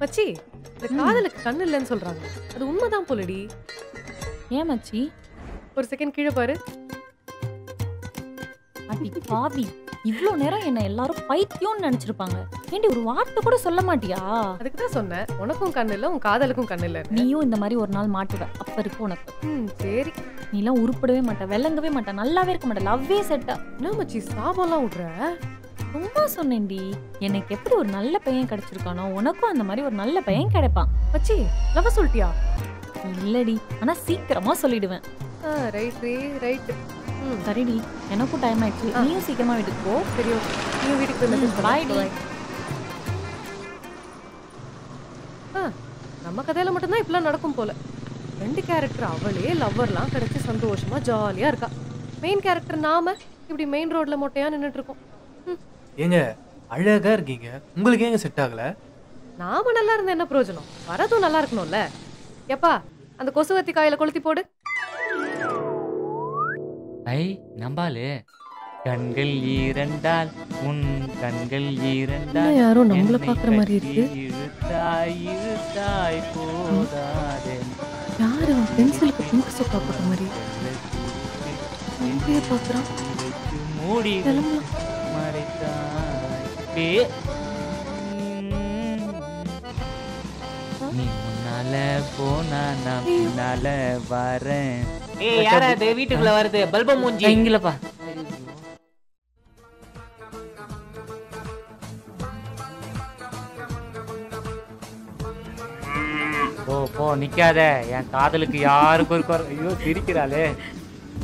மச்சி இந்த காதலுக்கு கண்ணு இல்லைன்னு சொல்றாங்க. அது உண்மைதான் போலடி. ஏன் மச்சி? ஒரு செகண்ட் கீழே பாரு. அடி பாவி இவ்ளோ நேரம் என்ன எல்லாரும் பைத்தியம்னு நினைச்சிருப்பாங்க. ஏண்டி ஒரு வார்த்தை கூட சொல்ல மாட்டியா? அதுக்கு தான் சொன்னேன் உனக்கும் கண்ணு இல்ல உன் காதலுக்கும் கண்ணு இல்ல. நீயும் இந்த மாதிரி ஒரு நாள் மாட்டுவ அப்ப இருக்கு உனக்கு. ம் சரி. நீலாம் உருப்படவே மாட்ட விளங்கவே மாட்ட நல்லாவே இருக்க மாட்ட லவ்வே செட்டா. என்ன மச்சி சாபம்லாம் விடுற? சும்மா சொன்னேன்டி. எனக்கு எப்படி ஒரு நல்ல பையன் கிடைச்சிருக்கானோ உனக்கும் அந்த மாதிரி ஒரு நல்ல பையன் கிடைப்பான். மச்சி லவ் சொல்லிட்டியா? இல்லடி ஆனா சீக்கிரமா சொல்லிடுவேன். ரைட் ரைட் சரிடி எனக்கும் டைம் ஆயிடுச்சு. நீயும் சீக்கிரமா வீட்டுக்கு போ. சரி நீ வீட்டுக்கு போய் நம்ம கதையில மட்டும்தான் இப்படிலாம் நடக்கும் போல. ரெண்டு கேரக்டர் அவளே லவ்வர்லாம் கிடைச்சு சந்தோஷமா ஜாலியா இருக்கா. மெயின் கேரக்டர் நாம இப்படி மெயின் ரோட்ல மொட்டையா நின்னுட்டு இருக்கோம். ம், ஏங்க அழகா இருக்கீங்க. உங்களுக்கு ஏங்க செட் ஆகல? நாம நல்லா இருந்தா என்ன பிரயோஜனம்? வரதும் நல்லா இருக்கணும்ல. எப்பா அந்த கொசுவத்தி காயில கொளுத்தி போடு. ஐ நம்பாலு கண்கள் ஈரண்டால் உன் கண்கள் ஈரண்டால் என்ன யாரோ நம்மள பாக்குற மாதிரி இருக்கு. இழுத்தாய் இழுத்தாய் போதாதே. யாரு பென்சிலுக்கு பிங்க் சொக்கா போட்ட மாதிரி? மூடி கிளம்பலாம். மறைத்தாய் பே- நீ முன்னால போனா நான் பின்னால வரேன். ஏய் யாரா அது? வீட்டுக்குள்ள வருது. பல்ப மூஞ்சி. இங்கிலப்பா போ போ நிக்காத. என் காதலுக்கு யாருக்கும் ஒரு குறை ஐயோ சிரிக்கிறாளே.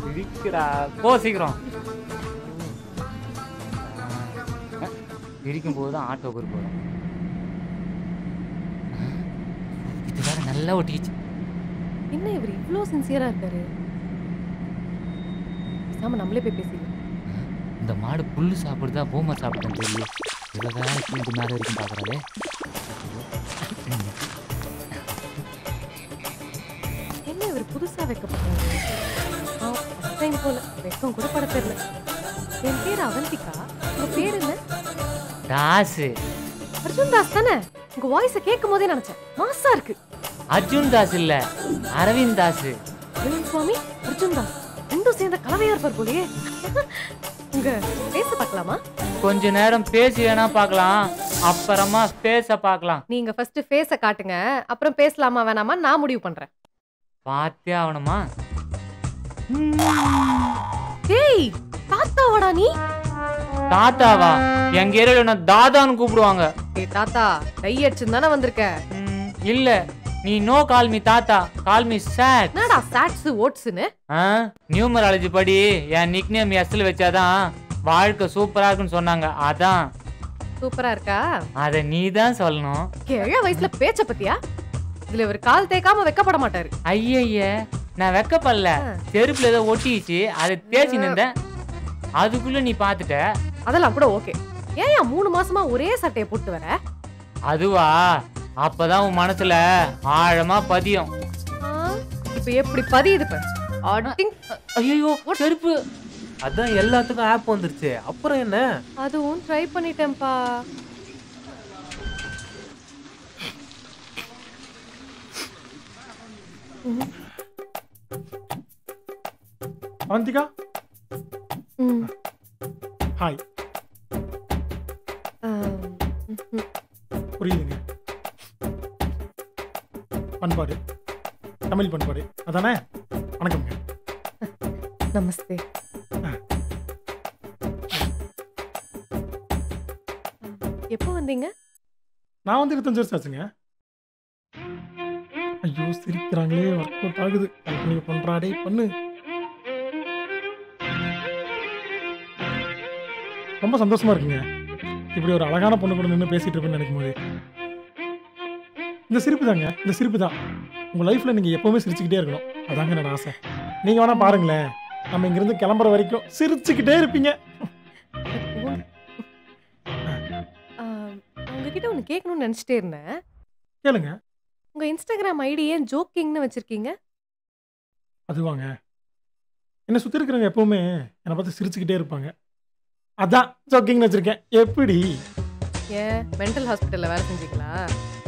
சிரிக்கிறா. போ சீக்கிரம். சிரிக்கும் போது தான் ஆட்டோ குறிப்பு வரும். இது வேற நல்லா ஒட்டிக்கிச்சு. என்ன இவர் இவ்ளோ சின்சியரா இருக்காரு? பேசாம நம்மளே போய் பேசிக்கலாம் இந்த மாடு புல்லு சாப்பிடுதா பூமை சாப்பிடுன்னு தெரியல வேற கொஞ்சம் மேலே வரைக்கும் பார்க்குறாளே என்ன இவர் புதுசா வைக்கப்படுறாரு டைம் போல. வெக்கம் கூட பட தெரியல என் பேர் அவந்திகா. உங்க பேர் என்ன? தாசு. அர்ஜுன் தாஸ் தானே? உங்க வாய்ஸ கேட்கும் போதே நினைச்சேன். மாசா இருக்கு. அர்ஜுன் தாஸ் இல்ல அரவிந்த் தாஸ் சுவாமி? அர்ஜுன் தாஸ் ரெண்டும் சேர்ந்த கலவையா இருப்பார் போலயே. உங்க பேச பார்க்கலாமா? கொஞ்ச நேரம் பேசி வேணா பார்க்கலாம். அப்புறமா பேச பார்க்கலாம். நீங்க ஃபர்ஸ்ட் ஃபேஸ காட்டுங்க. அப்புறம் பேசலாமா வேணாமா நான் முடிவு பண்றேன். பார்த்தே ஆகணுமா? டேய் தாத்தாவாடா நீ? தாத்தாவா? எங்க ஏரியால நான் தாதான்னு கூப்பிடுவாங்க. ஏய் தாத்தா கை அடிச்சுன்னு தானே வந்திருக்க? இல்ல. நீ நோ கால் மீ தாத்தா கால் மீ சாக் என்னடா சாட்ஸ் ஓட்ஸ்னு நியூமராலஜி படி என் நிக் நேம் எஸ்ல வச்சாதான் வாழ்க்கை சூப்பரா இருக்குன்னு சொன்னாங்க. அதான். சூப்பரா இருக்கா? அத நீ தான் சொல்லணும். கிழ வயசுல பேச்ச பத்தியா? இதுல இவர் கால் தேய்க்காம வெக்கப்பட மாட்டாரு. ஐயய்ய நான் வெக்கப்படல. செருப்புல ஏதோ ஒட்டிச்சு அதை தேய்ச்சி நின்றேன் அதுக்குள்ள நீ பாத்துட்ட. அதெல்லாம் கூட ஓகே. ஏன் மூணு மாசமா ஒரே சட்டையை போட்டு வர? அதுவா? அப்பதான் உன் மனசுல ஆழமா பதியும். இப்ப எப்படி பதியுது. ஐயோ செருப்பு. அதான் எல்லாத்துக்கும் ஆப் வந்துருச்சு. அப்புறம் என்ன? அதுவும் ட்ரை பண்ணிட்டேன்ப்பா. அவந்திகா. ஹாய். புரியுதுங்க. பண்பாடு. தமிழ் பண்பாடு. அதானே? வணக்கம்ங்க. நமஸ்தே. எப்போ வந்தீங்க? நான் வந்து இருபத்தஞ்சு வருஷம் ஆச்சுங்க. ஐயோ சிரிக்கிறாங்களே ஒர்க் அவுட் ஆகுது கல்பனை பண்றாடே பண்ணு. ரொம்ப சந்தோஷமா இருக்குங்க. இப்படி ஒரு அழகான பொண்ணு கூட நின்று பேசிட்டு இருப்பேன்னு நினைக்கும் போது. இந்த சிரிப்பு தாங்க இந்த சிரிப்பு தான். உங்க லைஃப்ல நீங்க எப்பவுமே சிரிச்சுக்கிட்டே இருக்கணும். அதாங்க என்னோட ஆசை. நீங்க வேணா பாருங்களேன். நம்ம இங்கிருந்து கிளம்புற வரைக்கும் சிரிச்சுக்கிட்டே இருப்பீங்க. உங்ககிட்ட ஒன்று கேட்கணும்னு நினச்சிட்டே இருந்தேன். கேளுங்க. உங்க இன்ஸ்டாகிராம் ஐடி ஏன் ஜோக்கிங்னு வச்சிருக்கீங்க? அதுவாங்க. என்னை சுற்றி இருக்கிறவங்க எப்பவுமே என்னை பார்த்து சிரிச்சுக்கிட்டே இருப்பாங்க. அதான் ஜோக்கிங்னு வச்சிருக்கேன். எப்படி? ஏன் மென்டல் ஹாஸ்பிட்டல்ல வேலை செஞ்சீங்களா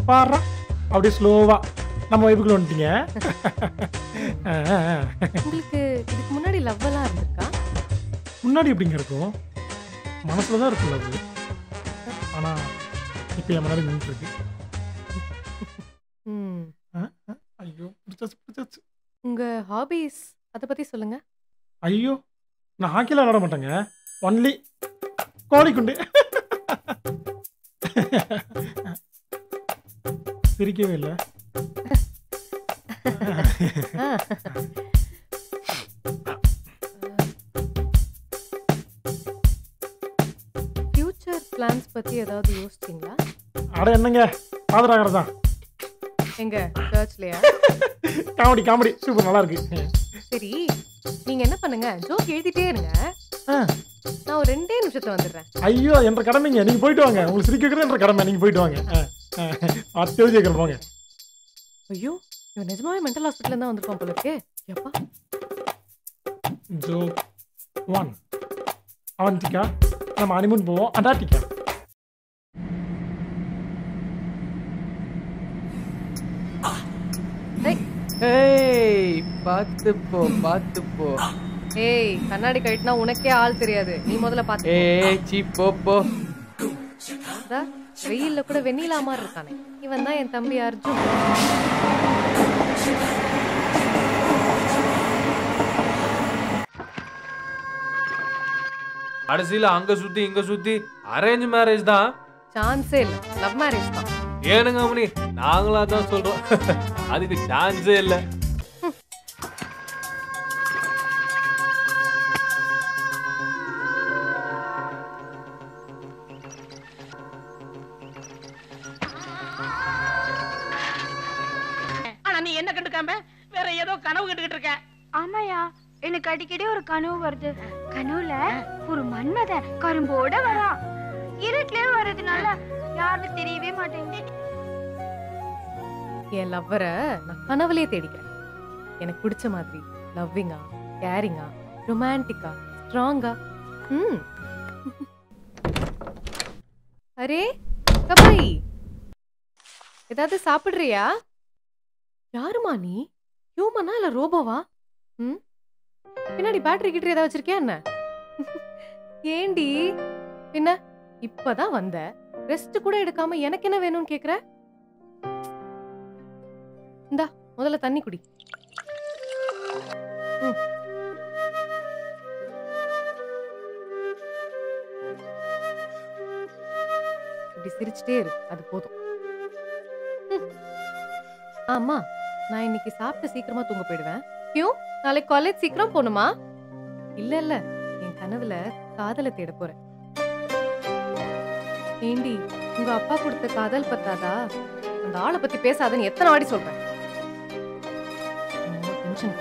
பாடுறா அப்படியே ஸ்லோவா நம்ம வைப்புக்குள்ள வந்துட்டீங்க. உங்களுக்கு இதுக்கு முன்னாடி லவ் எல்லாம் இருந்திருக்கா? முன்னாடி எப்படிங்க இருக்கும்? மனசுல தான் இருக்கும் லவ் ஆனா இப்போ என் முன்னாடி நின்றுட்டு இருக்கு. ஐயோ பிடிச்சாச்சு பிடிச்சாச்சு. உங்க ஹாபிஸ் அதை பத்தி சொல்லுங்க. ஐயோ நான் ஹாக்கிலாம் விளாட மாட்டேங்க. ஒன்லி கோழிக்குண்டு சிரிக்கவே இல்லை ஃபியூச்சர் பிளான்ஸ் பத்தி ஏதாவது யோசிச்சீங்களா அட என்னங்க ஃபாதர் ஆகிறது தான் எங்க சர்ச்லயா காமெடி காமெடி சூப்பர் நல்லா இருக்கு சரி நீங்க என்ன பண்ணுங்க ஜோக் எழுதிட்டே இருங்க நான் ஒரு ரெண்டே நிமிஷத்துல வந்துடுறேன். ஐயோ என்ற கடமைங்க. நீங்க போயிட்டு வாங்க. உங்களுக்கு சிரிக்க வைக்கிறது என்ற கடமை. நீங்க போயிட்டு வாங்க. வைக்கிறேன் போங்க. ஐயோ இவன் நிஜமாவே மென்டல் ஹாஸ்பிட்டல் தான் வந்திருப்பான் போல இருக்கே. எப்பா? ஜோ ஒன். அவன்டிக்கா? நம்ம அனிமூன் போவோம். அண்டார்டிகா. ஏய் ஏய் பார்த்து போ பார்த்து போ ஏய் கண்ணாடி கழட்டினா உனக்கே ஆள் தெரியாது. நீ முதல்ல பாத்து ஏய் சீ போ போ. வெயில்ல கூட வெண்ணிலா மாதிரி இருக்கானே. இவன் தான் என் தம்பி அர்ஜுன். கடைசியில அங்க சுத்தி இங்க சுத்தி அரேஞ்ச் மேரேஜ் தான். சான்ஸே இல்ல. லவ் மேரேஜ் தான். ஏனுங்க அம்மனி நாங்களா தான் சொல்றோம். அதுக்கு சான்ஸே இல்ல. கனவு கண்டுகிட்டு இருக்க ஆமாயா எனக்கு அடிக்கடி ஒரு கனவு வருது. கனவுல ஒரு மன்மத கரும்போட வரான். இருட்டிலே வர்றதுனால யாருன்னு தெரியவே மாட்டேங்குது. என் லவ்வரை நான் கனவுலயே தேடிக்கிறேன். எனக்கு பிடிச்ச மாதிரி லவ்விங்கா கேரிங்கா ரொமான்டிக்கா ஸ்ட்ராங்கா ம். அரே கபாய் ஏதாவது சாப்பிடுறியா? யாருமா நீ? ஹியூமனா இல்ல ரோபோவா? ம்? பின்னாடி பேட்டரி கிட்ட ஏதாவது வச்சிருக்கியா என்ன? ஏண்டி? பின்ன இப்பதான் வந்த. ரெஸ்ட் கூட எடுக்காம எனக்கு என்ன வேணும்னு கேக்குற? இந்தா முதல்ல தண்ணி குடி. ம். இப்படி சிரிச்சுட்டே இரு. அது போதும். ஆமா. நான் இன்னைக்கு சாப்பிட்டு சீக்கிரமா தூங்க போயிடுவேன். கியூ நாளைக்கு காலேஜ் சீக்கிரம் போகணுமா? இல்ல இல்ல. என் கனவுல காதலை தேட போறேன். ஏண்டி உங்க அப்பா கொடுத்த காதல் பத்தாதா? அந்த ஆளை பத்தி பேசாதன்னு எத்தனை வாடி சொல்றேன். டென்ஷன்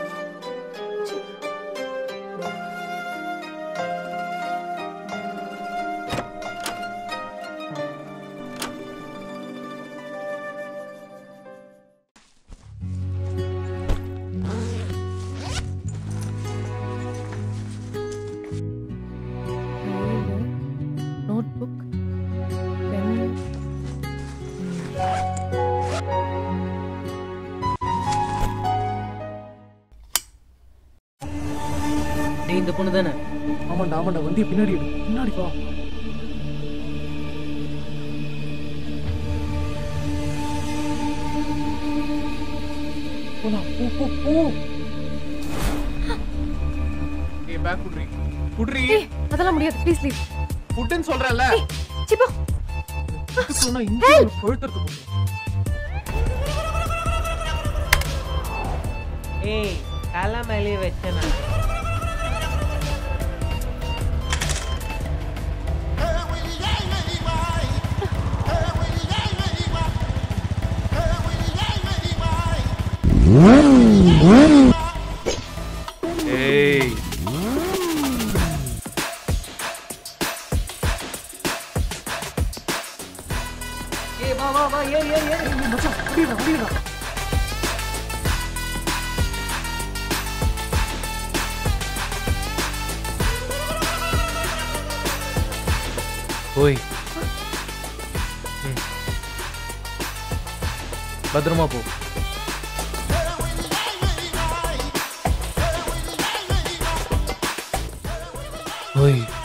பொண்ணு தானே ஆமாண்டா ஆமாண்டா வண்டியை பின்னாடி. பின்னாடி வா. போலாம் போ போ போ. ஏய் பேக் குட்ரி குட்ரி அதெல்லாம் முடியாது. ப்ளீஸ் லீவ் ஃபுட்னு சொல்றேன்ல சிப்பா சொன்னா இங்க கொழுத்துறது போகும் ஏய் மேலேயே வச்சேன்? ஏய் ஏய் வா வா வா ஏய் ஏய் ஏய் மச்சான் முடியல முடியல ஓய் பத்திரமா போ ஓய்